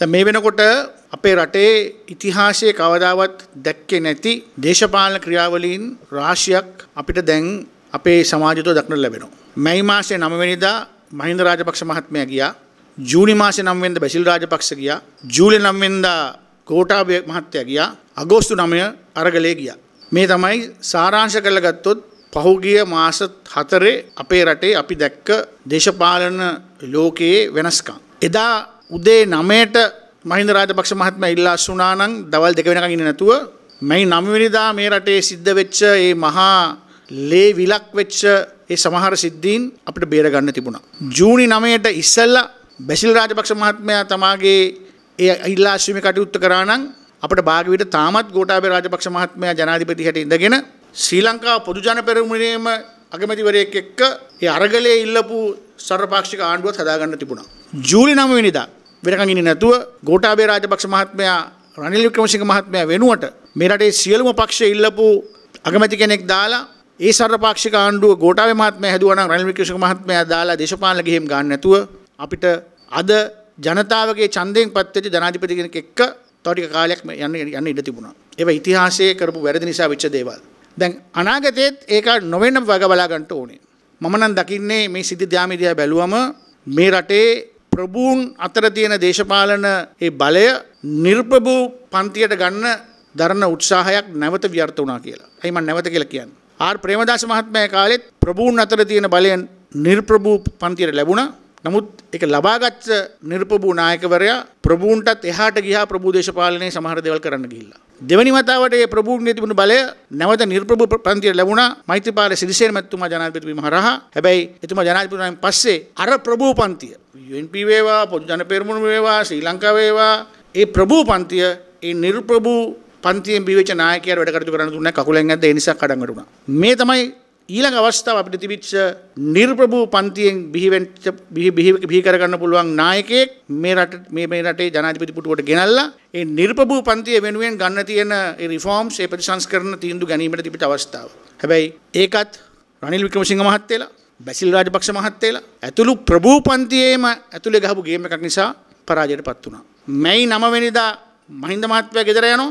දැන් මේ වෙනකොට අපේ රටේ ඉතිහාසයේ කවදාවත් දැක්කේ නැති දේශපාලන ක්‍රියාවලීන් රාශියක් අපිට දැන් අපේ සමාජය තුළ දක්නට ලැබෙනවා. මැයි මාසයේ 9 වෙනිදා මහින්ද රාජපක්ෂ මහත්මයා ගියා. ජූනි මාසේ 9 වෙනිදා බැසිල් රාජපක්ෂ ගියා. ජූලි 9 වෙනිදා ගෝඨාභය මහත්තයා ගියා. අගෝස්තු 9 අරගලේ ගියා. මේ තමයි සාරාංශ කරලා ගත්තොත් පහුගිය මාස හතරේ අපේ රටේ අපි දැක්ක දේශපාලන ලෝකයේ වෙනස්කම්. එදා උදේ 9ට මහින්ද රාජපක්ෂ මහත්මයා ඉල්ලා අස්සුනා නම් දවල් දෙක වෙනකන් ඉන්නේ නැතුව මයි 9 වෙනිදා මේ රටේ සිද්ධ වෙච්ච මේ මහා ලේ විලක් වෙච්ච ඒ සමහර සිද්ධීන් අපිට බේර ගන්න තිබුණා. ජූනි 9ට ඉස්සෙල්ලා බැසිල් රාජපක්ෂ මහත්මයා තමාගේ ඒ ඉල්ලා අස්සීමේ කටයුත්ත කරා නම් අපට භාගවිට තාමත් ගෝඨාභය රාජපක්ෂ මහත්මයා ජනාධිපති හැටියට ඉඳගෙන ශ්‍රී ලංකා පොදු ජන පෙරමුණේම අගමැතිවරයෙක් එක්ක ඒ අරගලයේ ඉල්ලපු සර්වපාක්ෂික ආණ්ඩුවත් හදාගන්න තිබුණා. ජූලි 9 වෙනිදා වෙනකන් ඉන්නේ නැතුව ගෝඨාභය රාජපක්ෂ මහත්මයා රනිල් වික්‍රමසිංහ මහත්මයා වෙනුවට මේ රටේ සියලුම පක්ෂ ඉල්ලපු අගමැති කෙනෙක් දාලා ඒ සර්වපාක්ෂික ආණ්ඩුව ගෝඨාභය මහත්මයා හැදුවා නම් රනිල් වික්‍රමසිංහ මහත්මයා දාලා දේශපාලන ගෙහිම් ගන්න නැතුව අපිට අද ජනතාවගේ ඡන්දයෙන් පත් වෙච්ච ජනාධිපති කෙනෙක් එක්ක තව ටික කාලයක් යන්න යන්න ඉඩ තිබුණා. ඒවා ඉතිහාසයේ කරපු වැරදි නිසා වෙච්ච දේවල්. දැන් අනාගතයේත් ඒක නොවෙන්න වග බලා ගන්න ඕනේ. මම නම් දකින්නේ මේ සිද්ධි ධාමිදියා බැලුවම මේ රටේ ප්‍රභූන් අතර තියෙන දේශපාලන ඒ බලය නිර්ප්‍රභූ පන්තියට ගන්න දරන උත්සාහයක් නැවත ව්‍යර්ථ වුණා කියලා. ඇයි මම නැවත කියලා කියන්නේ? ආර් ප්‍රේමදාස මහත්මයා කාලෙත් ප්‍රභූන් අතර තියෙන බලය නිර්ප්‍රභූ පන්තියට ලැබුණා. නමුත් ඒක ලබාගත් නිර්ප්‍රභූ නායකවරයා ප්‍රභූන්ටත් එහාට ගියා ප්‍රභූ දේශපාලනයේ සමහර දේවල් කරන්න ගිහිල්ලා. දෙවැනි වතාවට ඒ ප්‍රභූන්ගේ තිබුණු බලය නැවත නිර්ප්‍රභූ පන්තියට ලැබුණා මෛත්‍රීපාල සිරිසේන මැතිතුමා ජනාධිපති වීම හරහා. හැබැයි එතුමා ජනාධිපති වුණාන් පස්සේ අර ප්‍රභූ පන්තිය UNP වේවා පොදු ජන පෙරමුණ වේවා ශ්‍රී ලංකාව වේවා ඒ ප්‍රභූ පන්තිය ඒ නිර්ප්‍රභූ පන්තියෙන් බිහිවෙච්ච නායකයර වැඩ කටයුතු කරන්න දුන්නේ කකුලෙන් ඇද්ද ඒ නිසා කඩන් වැටුණා. මේ තමයි ඊළඟ අවස්ථාව අපිට තිබිච්ච නිර්ප්‍රභූ පන්තියෙන් බිහිවෙච්ච බිහි බිහි කරගන්න පුළුවන් නායකයෙක් මේ රට මේ මේ රටේ ජනාධිපති පුටුවට ගෙනල්ලා ඒ නිර්ප්‍රභූ පන්තිය වෙනුවෙන් ගන්න තියෙන ඒ රිෆෝම්ස් ඒ ප්‍රතිසංස්කරණ තීන්දුව ගැනීමට තිබිච්ච අවස්ථාව. හැබැයි ඒකත් රනිල් වික්‍රමසිංහ මහත්තයලා බැසිල් රාජපක්ෂ මහත්තයලා ඇතුළු ප්‍රභූ පන්තියේම ඇතුලේ ගහපු ගේම් එකක් නිසා පරාජයට පත් වුණා. මැයි 9 වෙනිදා මහින්ද මහත්මයා ගෙදර යනවා.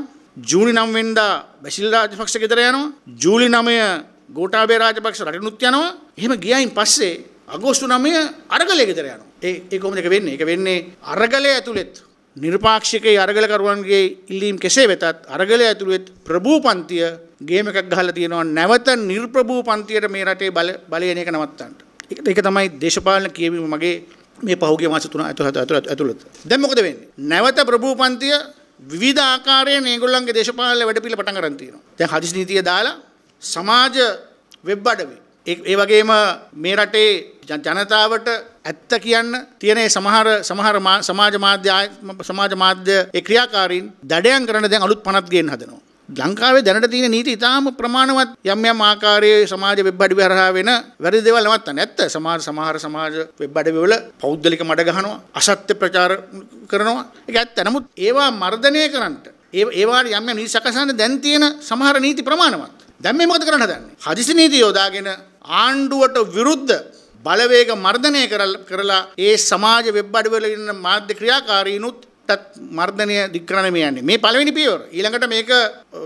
ජූනි 9 වෙනිදා බැසිල් රාජපක්ෂ ගෙදර යනවා. ජූලි 9 ගෝඨාභය රාජපක්ෂ රටනුත් යනවා. එහෙම ගියයින් පස්සේ අගෝස්තු 9 අරගලයේ ගෙදර යනවා. ඒ ඒ කොහොමද ඒක වෙන්නේ? ඒක වෙන්නේ අරගලයේ ඇතුළෙත් නිර්පාක්ෂිකයි අරගලකරුවන්ගේ ඉල්ලීම් කෙසේ වෙතත් අරගලය ඇතුළෙත් ප්‍රභූ පන්තිය ගේම එකක් ගහලා තියෙනවා නැවත නිර්ප්‍රභූ පන්තියට මේ රටේ බල බලයන එක නවත්තන්න. ඒක තමයි දේශපාලන කියවීම මගේ මේ පහුගිය මාස තුන ඇතුළත. දැන් මොකද වෙන්නේ? නැවත ප්‍රභූ පන්තිය විවිධ ආකාරයෙන් මේගොල්ලන්ගේ දේශපාලන වැඩපිළිවෙල පටන් ගන්න තියෙනවා. දැන් හදිසි නීතිය දාලා සමාජ වෙබ් අඩවි. ඒ වගේම මේ රටේ ජනතාවට ඇත්ත කියන්න තියෙන සමහර සමහර සමාජ මාධ්‍ය සමාජ මාධ්‍ය ඒ ක්‍රියාකාරීන් දඩයන් කරන දැන් අලුත් පනත් ගේන්න හදනවා. ලංකාවේ දැනට තියෙන නීති ඉතාම ප්‍රමාණවත් යම් යම් ආකාරයේ සමාජ වෙබ් අඩවි හරහා වෙන වැරදි දේවල් නවත්තන්න. ඇත්ත සමාජ සමහර සමාජ වෙබ් අඩවි වල පෞද්ගලික මඩ ගහනවා, අසත්‍ය ප්‍රචාර කරනවා. ඒක ඇත්ත. නමුත් ඒවා මර්ධනය කරන්නට ඒ ඒවාට යම් යම් නීති සකසන්න දැන් තියෙන සමහර නීති ප්‍රමාණවත්. දැන් මේ මොකද කරන්න හදන්නේ? හදිසි නීති යොදාගෙන ආණ්ඩුවට විරුද්ධ බලවේග මර්ධනය කරලා ඒ සමාජ වෙබ් අඩවල ඉන්න මාධ්‍ය ක්‍රියාකාරීනුත් මර්ධනය දික්කරන මේ යන්නේ මේ පළවෙනි පියවර ඊළඟට මේක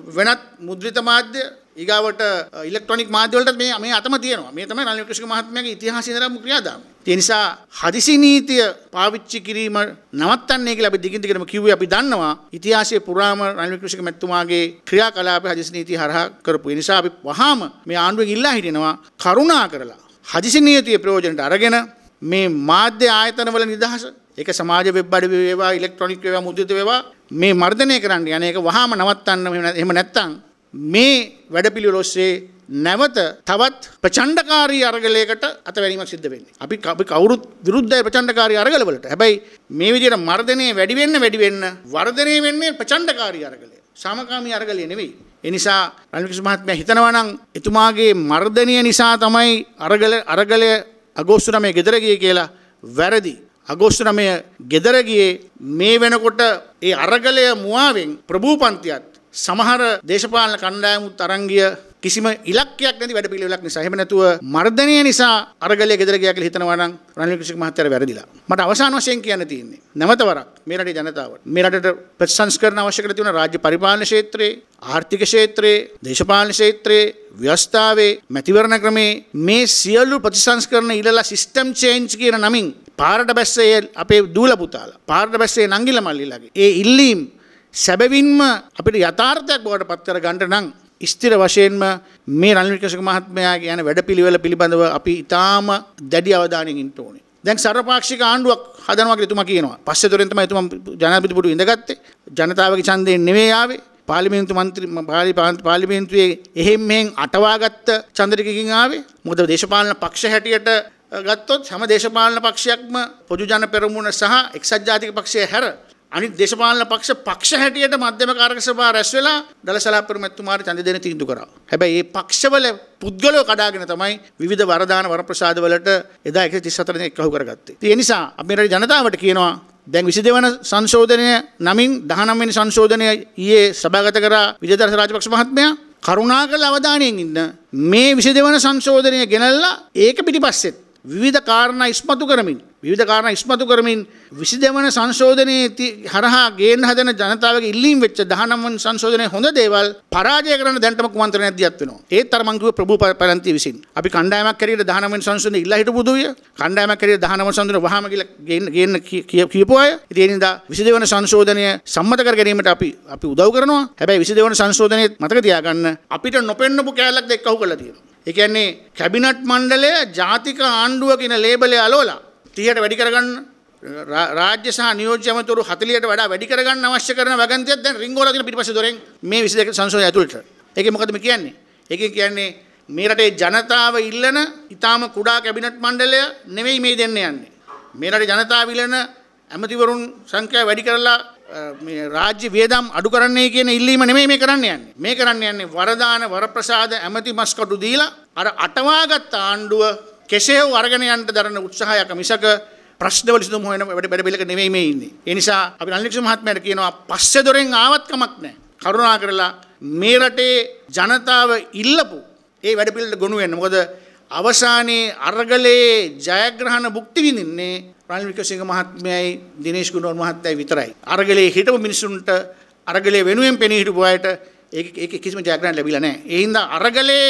වෙනත් මුද්‍රිත මාධ්‍ය ඊගාවට ඉලෙක්ට්‍රොනික මාධ්‍ය වලට මේ මේ අතම තියෙනවා. මේ තමයි රනිල් ක්‍රිෂ්ණ මහත්මයාගේ ඉතිහාසය ඉඳලා ක්‍රියාදාම. ඒ නිසා හදිසි නීතිය පාවිච්චි කිරීම නවත්තන්නේ කියලා අපි දිගින් දිගටම කිව්වේ අපි දන්නවා. ඉතිහාසයේ පුරාම රනිල් ක්‍රිෂ්ණ මැතිතුමාගේ ක්‍රියාකලාපය හදිසි නීතිය හරහා කරපු. ඒ නිසා අපි වහාම මේ ආණ්ඩුවෙන් ඉල්ලා හිටිනවා කරුණා කරලා හදිසි නීතිය ප්‍රයෝජනට අරගෙන මේ මාධ්‍ය ආයතනවල නිදහස ඒක සමාජ වෙබ් අඩවි වේවා ඉලෙක්ට්‍රොනික වේවා මුද්‍රිත වේවා මේ මර්ධනය කරන්න යන එක වහාම නවත්තන්න එහෙම නැත්තම් මේ වැඩපිළිවෙල ඔස්සේ නැවත තවත් ප්‍රචණ්ඩකාරී අරගලයකට අතවැරීමක් සිද්ධ වෙන්නේ. අපි අපි කවුරුත් විරුද්ධයි ප්‍රචණ්ඩකාරී අරගලවලට. හැබැයි මේ විදිහට මර්ධනය වැඩි වෙන්න වැඩි වෙන්න වර්ධනය වෙන්නේ ප්‍රචණ්ඩකාරී අරගලය. සාමකාමී අරගලය නෙවෙයි. ඒ නිසා රනිල් ක්‍රිෂ්ණ මහත්මයා හිතනවා නම් එතුමාගේ මර්ධනය නිසා තමයි අරගල අරගලය අගෝස්තු 9 ගෙදර ගියේ කියලා වැරදි. අගෝස්තු 9 ගෙදර ගියේ මේ වෙනකොට ඒ අරගලය මුවාවෙන් ප්‍රභූ පන්තියත් සමහර දේශපාලන කණ්ඩායමුත් අරන් ගිය කිසිම ඉලක්කයක් නැති වැඩ පිළිවෙලක් නිසා. එහෙම නැතුව මර්ධනය නිසා අරගලයේ ගෙදර ගියා කියලා හිතනවා නම් රනිල් ක්‍රිෂ්ණ මහත්තයාට වැරදිලා. මට අවසාන වශයෙන් කියන්න තියෙන්නේ නැවත වරක් මේ රටේ ජනතාවට මේ රටට ප්‍රතිසංස්කරණ අවශ්‍ය කරලා තියෙන රාජ්‍ය පරිපාලන ක්ෂේත්‍රයේ ආර්ථික ක්ෂේත්‍රයේ දේශපාලන ක්ෂේත්‍රයේ ව්‍යවස්ථාවේ මැතිවරණ ක්‍රමේ මේ සියලු ප්‍රතිසංස්කරණ ඉල්ලලා සිස්ටම් චේන්ජ් කියන නමින් පාරට බැස්සේ අපේ දූල පුතාලා පාරට බැස්සේ නංගිල මල්ලිලාගේ ඒ ඉල්ලීම් සැබවින්ම අපිට යථාර්ථයක් බවට පත් කර ගන්නට නම් ස්ථිර වශයෙන්ම මේ රනිල් වික්‍රමසිංහ මහත්මයාගේ යන වැඩපිළිවෙල පිළිබඳව අපි ඊටාම දැඩි අවධානයෙන් ඉන්න ඕනේ. දැන් සර්වපාක්ෂික ආණ්ඩුවක් හදනවා කියලා එතුමා කියනවා. පස්සේ දොරෙන් තමයි එතුමා ජනාධිපති පුටු ඉඳගත්තේ. ජනතාවගේ ඡන්දයෙන් නෙවෙයි ආවේ. පාර්ලිමේන්තු මන්ත්‍රී පාර්ලිමේන්තුවේ එහෙම් මෙහෙන් අටවාගත්ත චන්ද්‍රිකකින් ආවේ. මොකද දේශපාලන පක්ෂ හැටියට ගත්තොත් හැම දේශපාලන පක්ෂයක්ම පොදු ජන පෙරමුණ සහ එක්සත් ජාතික පක්ෂය හැර අනිත් දේශපාලන පක්ෂ පක්ෂ හැටියට මධ්‍යම කාරක සභාව රැස් වෙලා දලසලාපුර මැතිතුමාට ඡන්ද දෙන්න තීන්දුව කරා. හැබැයි මේ පක්ෂවල පුද්ගලයෝ කඩාගෙන තමයි විවිධ වරදාන වරප්‍රසාද වලට එදා 134 දෙනෙක් අහු කරගත්තේ. ඒ නිසා අපි රටේ ජනතාවට කියනවා දැන් 22 වන සංශෝධනය නමින් 19 වෙනි සංශෝධනය ඊයේ සභාගත කරා විජේදර්ශ රාජපක්ෂ මහත්මයා කරුණාකර අවධානයෙන් ඉන්න මේ 22 වන සංශෝධනය ගෙනල්ලා ඒක පිටිපස්සෙත් විවිධ කාරණා ඉස්මතු කරමින් විවිධ කාරණා ඉස්මතු කරමින් 22 වන සංශෝධනයේ හරහා ගේන්න හදන ජනතාවගේ ඉල්ලීම් වෙච්ච 19 වන සංශෝධනයේ හොඳ දේවල් පරාජය කරන්න දැන්ටම කුමන්ත්‍රණයක් දියත් වෙනවා. ඒත් අර මං කිව්ව ප්‍රභූ පැලන්තිය විසින්. අපි කණ්ඩායමක් හැටියට 19 වන සංශෝධනයේ ඉල්ලා හිටපු දුවිය. කණ්ඩායමක් හැටියට 19 වන සංශෝධනය වහාම කියලා ගේන්න ගේන්න කියපු අය. ඉතින් ඒ නිසා 22 වන සංශෝධනය සම්මත කර ගැනීමට අපි අපි උදව් කරනවා. හැබැයි 22 වන සංශෝධනයේ මතක තියාගන්න අපිට නොපෙන්නපු කෑල්ලක් දෙකව කරලා තියෙනවා. ඒ කියන්නේ කැබිනට් මණ්ඩලය ජාතික ආණ්ඩුව කියන ලේබලය අලවලා 30ට වැඩි කරගන්න රාජ්‍ය සහ නියෝජ්‍ය ඇමතුරු 40ට වඩා වැඩි කරගන්න අවශ්‍ය කරන වගන්තියක් දැන් රින්ගෝලා තියෙන පිටිපස්සේ දොරෙන් මේ 22 සංසෝධනය ඇතුළට. ඒකේ මොකද මේ කියන්නේ? ඒකෙන් කියන්නේ මේ රටේ ජනතාව ඉල්ලන ඊටාම කුඩා කැබිනට් මණ්ඩලය නෙවෙයි මේ දෙන්න යන්නේ. මේ රටේ ජනතාව ඉල්ලන ඇමතිවරුන් සංඛ්‍යාව වැඩි කරලා මේ රාජ්‍ය වියදම් අඩු කරන්නේ කියන ඉල්ලීම නෙමෙයි මේ කරන්න යන්නේ. මේ කරන්න යන්නේ වරදාන වරප්‍රසාද ඇමති මස්කටු දීලා අර අටවාගත් ආණ්ඩුව කෙසේ වූ අරගෙන යන්න දරන උත්සාහයක මිසක ප්‍රශ්නවල විසඳුම් හොයන වැඩ වැඩ පිළික නෙමෙයි මේ ඉන්නේ. ඒ නිසා අපි රනිල්ක්ෂ මහත්මයාට කියනවා පස්සේ දොරෙන් ආවත් කමක් නැහැ. කරුණා කරලා මේ රටේ ජනතාව ඉල්ලපු ඒ වැඩ පිළිවෙලට ගොනු වෙන්න. මොකද අවසානයේ අරගලයේ ජයග්‍රහණ භුක්ති විඳින්නේ රනිල් වික්‍රමසිංහ මහත්මයයි දිනේෂ් ගුණවර්ධන මහත්තයයි විතරයි. අරගලයේ හිටපු මිනිසුන්ට අරගලයේ වෙනුවෙන් පෙනී හිටපු අයට ඒක ඒක කිසිම ජයග්‍රහණයක් ලැබිලා නැහැ. ඒ හින්දා අරගලයේ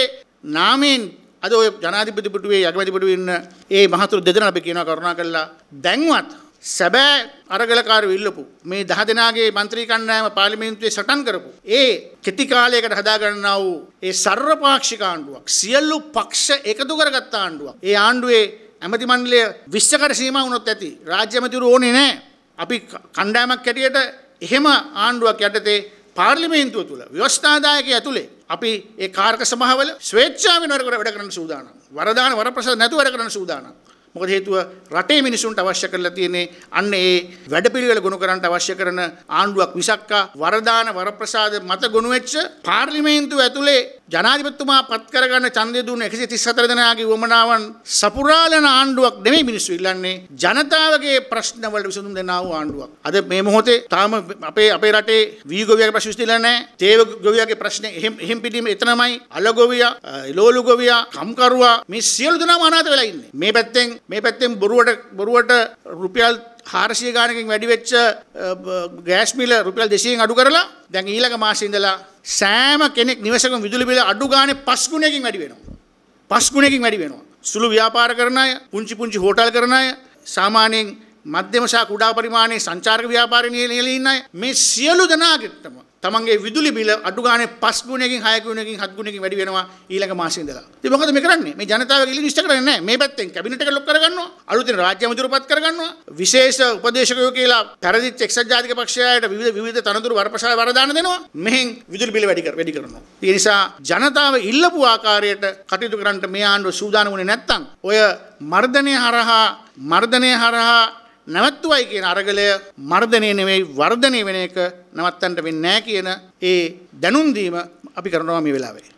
නාමයෙන් අද ඔය ජනාධිපතිපටුවේ යගමැතිපටුවේ ඉන්න ඒ මහතුරු දෙදෙනා අපි කියනවා කරුණා කළා දැන්වත් සැබෑ අරගලකාර විල්ලපු මේ දහ දෙනාගේ මන්ත්‍රී කණ්ඩායම පාර්ලිමේන්තුවේ සටන් කරපු ඒ කෙටි කාලයකට හදාගන්නා වූ ඒ සර්වපාක්ෂික ආණ්ඩුවක් සියලු පක්ෂ එකතු කරගත්ත ආණ්ඩුවක්. ඒ ආණ්ඩුවේ ඇමති මණ්ඩලය 20කට සීමා වුණොත් ඇති. රාජ්‍ය ඇමතිවරු ඕනේ නැහැ අපි කණ්ඩායමක් හැටියට එහෙම ආණ්ඩුවක් යටතේ පාර්ලිමේන්තුව තුළ ව්‍යවස්ථාදායකය ඇතුලේ අපි ඒ කාර්ක සභාවල ස්වේච්ඡාවෙන් වැඩ කරන්න සූදානම්. වරදාන වරප්‍රසාද නැතුව වැඩ කරන්න සූදානම්. මොකද හේතුව රටේ මිනිසුන්ට අවශ්‍ය කරලා තියෙන්නේ අන්න ඒ වැඩපිළිවෙල ගොනු කරන්නට අවශ්‍ය කරන ආණ්ඩුවක් විසක්කා වරදාන වරප්‍රසාද මත ගොනු වෙච්ච පාර්ලිමේන්තුව ඇතුලේ ජනාධිපතිතුමා පත් කරගන්න ඡන්දය දුන්න 134 දෙනාගේ වමනාවන් සපුරාලන ආණ්ඩුවක් නෙමෙයි මිනිස්සු ඉල්ලන්නේ ජනතාවගේ ප්‍රශ්න වලට විසඳුම් දෙන්නා වූ ආණ්ඩුවක්. අද මේ මොහොතේ තාම අපේ අපේ රටේ වී ගොවියාගේ ප්‍රශ්න විසඳලා නැහැ. තේව ගොවියාගේ ප්‍රශ්නේ එහෙම් එහෙම් පිටීම එතනමයි අල ගොවියා, ලෝලු ගොවියා, කම්කරුවා මේ සියලු දෙනාම අනාථ වෙලා ඉන්නේ. මේ පැත්තෙන් මේ පැත්තෙන් බොරුවට බොරුවට රුපියල් හාරසිය ගානකින් වැඩි වෙච්ච ගෑස් මිල රුපියල් 200න් අඩු කරලා දැන් ඊළඟ මාසෙ ඉඳලා සෑම කෙනෙක් නිවසකම විදුලි බිල අඩු ගානේ 5 ගුණයකින් වැඩි වෙනවා. 5 ගුණයකින් වැඩි වෙනවා. සුළු ව්‍යාපාර කරන අය, පුංචි පුංචි හෝටල් කරන අය, සාමාන්‍යයෙන් මධ්‍යම සහ කුඩා පරිමාණයේ සංචාරක ව්‍යාපාරයේ නියැලී ඉන්න අය මේ සියලු දෙනාගෙටම තමන්ගේ විදුලි බිල අඩු ගානේ 5 ගුණයකින් 6 ගුණයකින් 7 ගුණයකින් වැඩි වෙනවා ඊළඟ මාසෙ ඉඳලා. ඉතින් මොකද මේ කරන්නේ? මේ ජනතාවගේ ඉල්ලීම් ඉෂ්ට කරන්නේ නැහැ. මේ පැත්තෙන් කැබිනට් එක ලොක් කරගන්නවා. අලුතෙන් රාජ්‍ය අමාත්‍යවරුපත් කරගන්නවා. විශේෂ උපදේශකයෝ කියලා පැරදිච්ච එක්සත් ජාතික පක්ෂයට විවිධ විවිධ තනතුරු වරපසාය වරදාන දෙනවා. මෙහෙන් විදුලි බිල වැඩි කර වැඩි කරනවා. ඒ නිසා ජනතාව ඉල්ලපු ආකාරයට කටයුතු කරන්න මේ ආණ්ඩුව සූදානම් වුණේ නැත්තම් ඔය මර්ධනය හරහා මර්ධනය හරහා නැවත්තුවයි කියන අරගලය මර්ධනය නෙවෙයි වර්ධනය වෙන එක නවත්තන්ට වෙන්නේ නැහැ කියන ඒ දැනුම් දීම අපි කරනවා මේ වෙලාවේ.